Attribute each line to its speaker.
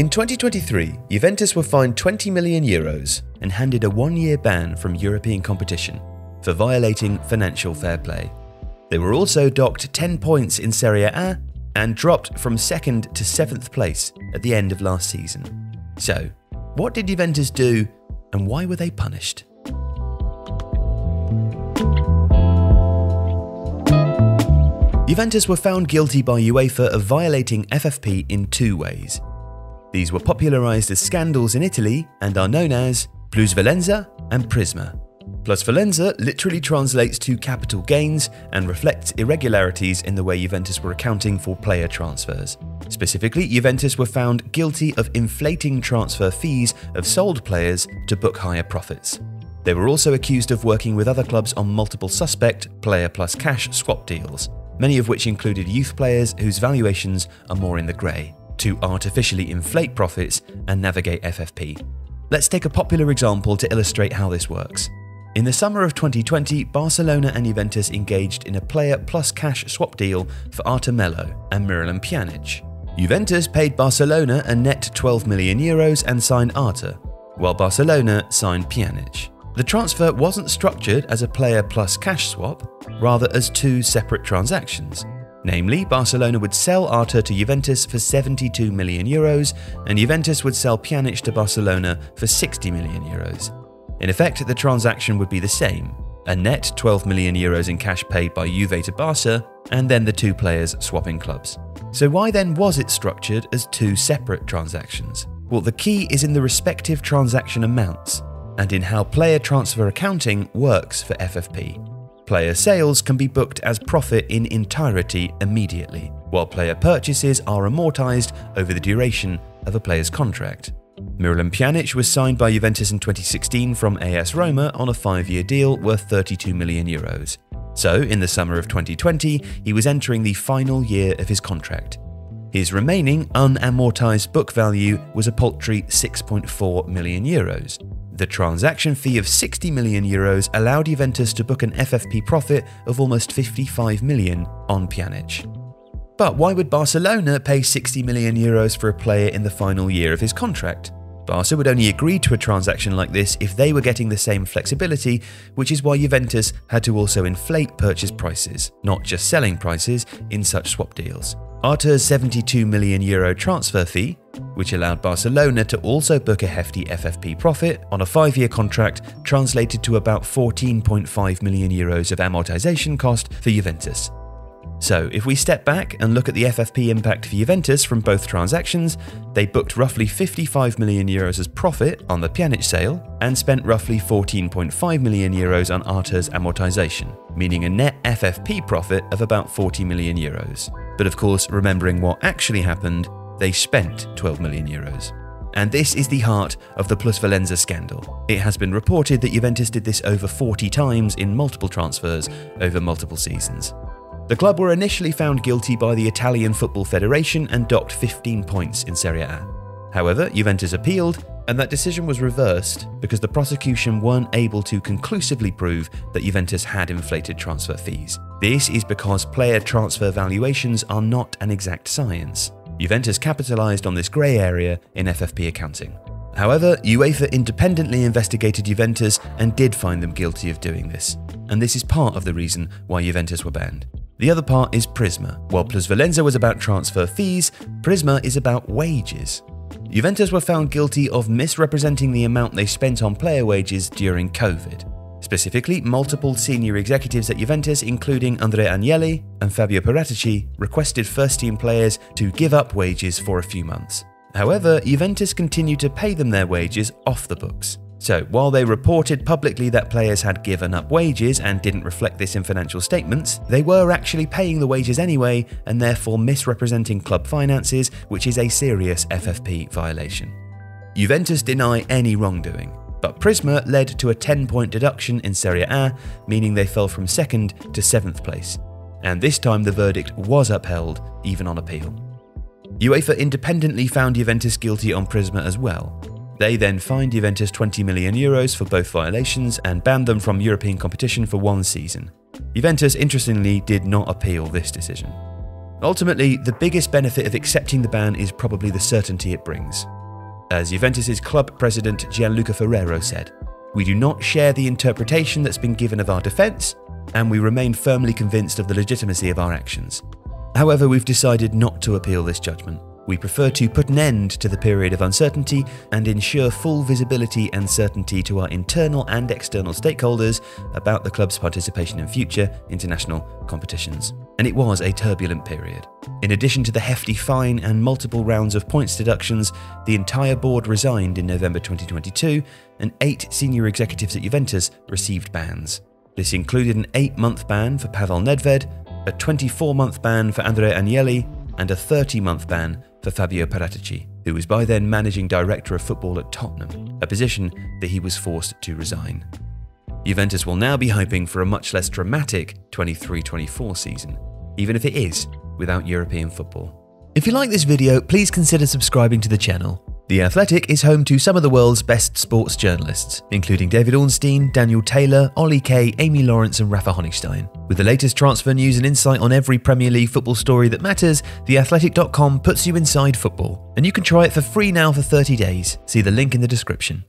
Speaker 1: In 2023, Juventus were fined 20 million euros and handed a one year ban from European competition for violating financial fair play. They were also docked 10 points in Serie A and dropped from second to seventh place at the end of last season. So, what did Juventus do and why were they punished? Juventus were found guilty by UEFA of violating FFP in two ways. These were popularised as scandals in Italy and are known as plusvalenza and prisma. Plusvalenza literally translates to capital gains and reflects irregularities in the way Juventus were accounting for player transfers. Specifically, Juventus were found guilty of inflating transfer fees of sold players to book higher profits. They were also accused of working with other clubs on multiple suspect player plus cash swap deals, many of which included youth players whose valuations are more in the grey, to artificially inflate profits and navigate FFP. Let's take a popular example to illustrate how this works. In the summer of 2020, Barcelona and Juventus engaged in a player plus cash swap deal for Arthur Melo and Miralem Pjanic. Juventus paid Barcelona a net 12 million euros and signed Arthur, while Barcelona signed Pjanic. The transfer wasn't structured as a player plus cash swap, rather as two separate transactions. Namely, Barcelona would sell Arthur to Juventus for 72 million euros, and Juventus would sell Pjanic to Barcelona for 60 million euros. In effect, the transaction would be the same a net 12 million euros in cash paid by Juve to Barca, and then the two players swapping clubs. So, why then was it structured as two separate transactions? Well, the key is in the respective transaction amounts and in how player transfer accounting works for FFP. Player sales can be booked as profit in entirety immediately, while player purchases are amortized over the duration of a player's contract. Miralem Pjanic was signed by Juventus in 2016 from AS Roma on a five-year deal worth 32 million euros. So, in the summer of 2020, he was entering the final year of his contract. His remaining unamortized book value was a paltry 6.4 million euros. The transaction fee of 60 million euros allowed Juventus to book an FFP profit of almost 55 million on Pjanic. But why would Barcelona pay 60 million euros for a player in the final year of his contract? Barca would only agree to a transaction like this if they were getting the same flexibility, which is why Juventus had to also inflate purchase prices, not just selling prices, in such swap deals. Arthur's 72 million euro transfer fee, which allowed Barcelona to also book a hefty FFP profit on a five year contract, translated to about 14.5 million euros of amortization cost for Juventus. So, if we step back and look at the FFP impact for Juventus from both transactions, they booked roughly 55 million euros as profit on the Pjanic sale and spent roughly 14.5 million euros on Arthur's amortization, meaning a net FFP profit of about 40 million euros. But of course, remembering what actually happened, they spent 12 million euros. And this is the heart of the Plusvalenza scandal. It has been reported that Juventus did this over 40 times in multiple transfers over multiple seasons. The club were initially found guilty by the Italian Football Federation and docked 15 points in Serie A. However, Juventus appealed, and that decision was reversed because the prosecution weren't able to conclusively prove that Juventus had inflated transfer fees. This is because player transfer valuations are not an exact science. Juventus capitalised on this grey area in FFP accounting. However, UEFA independently investigated Juventus and did find them guilty of doing this, and this is part of the reason why Juventus were banned. The other part is Prisma. While Plusvalenza was about transfer fees, Prisma is about wages. Juventus were found guilty of misrepresenting the amount they spent on player wages during COVID. Specifically, multiple senior executives at Juventus, including Andrea Agnelli and Fabio Paratici, requested first team players to give up wages for a few months. However, Juventus continued to pay them their wages off the books. So, while they reported publicly that players had given up wages and didn't reflect this in financial statements, they were actually paying the wages anyway and therefore misrepresenting club finances, which is a serious FFP violation. Juventus deny any wrongdoing, but Prisma led to a 10 point deduction in Serie A, meaning they fell from second to seventh place. And this time the verdict was upheld, even on appeal. UEFA independently found Juventus guilty on Prisma as well, they then fined Juventus 20 million euros for both violations and banned them from European competition for one season. Juventus, interestingly, did not appeal this decision. Ultimately, the biggest benefit of accepting the ban is probably the certainty it brings. As Juventus's club president Gianluca Ferrero said, we do not share the interpretation that's been given of our defence, and we remain firmly convinced of the legitimacy of our actions. However, we've decided not to appeal this judgment. We prefer to put an end to the period of uncertainty and ensure full visibility and certainty to our internal and external stakeholders about the club's participation in future international competitions. And it was a turbulent period. In addition to the hefty fine and multiple rounds of points deductions, the entire board resigned in November 2022 and eight senior executives at Juventus received bans. This included an eight month ban for Pavel Nedved, a 24 month ban for Andrea Agnelli, and a 30 month ban for Fabio Paratici, who was by then managing director of football at Tottenham, a position that he was forced to resign. Juventus will now be hoping for a much less dramatic 23 24 season, even if it is without European football. If you like this video, please consider subscribing to the channel. The Athletic is home to some of the world's best sports journalists, including David Ornstein, Daniel Taylor, Ollie Kay, Amy Lawrence, and Rafa Honigstein. With the latest transfer news and insight on every Premier League football story that matters, TheAthletic.com puts you inside football. And you can try it for free now for 30 days. See the link in the description.